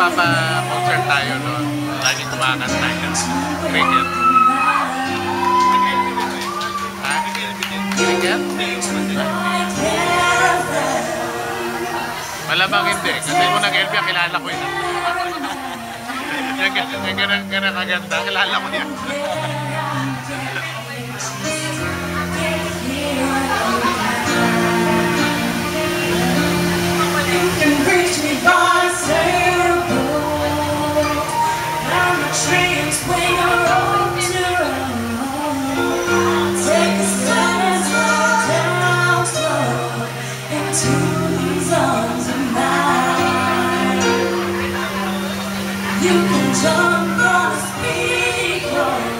nagpapa-concert tayo noon. Lagi kumakanta tayo ng cricket. Malamang hindi. Kasi mo nag-LP, kilala ko yun. yung ganang, ganang kaganda, kilala ko yan. Speak, Lord.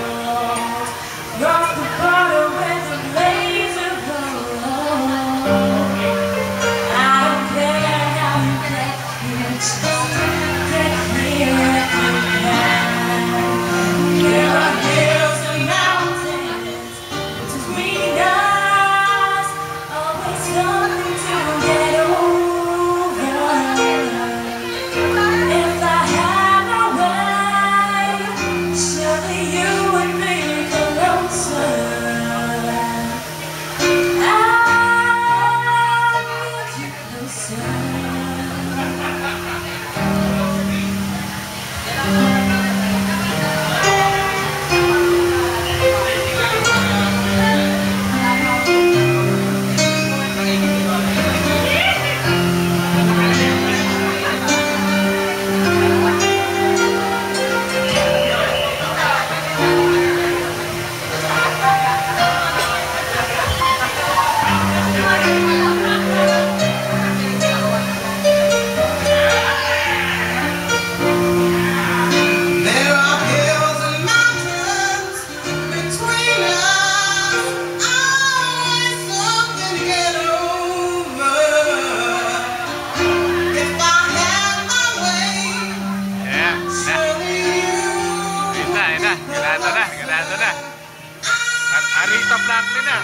Arita Franklin na.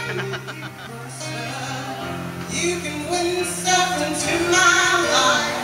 you can win stuff into my life.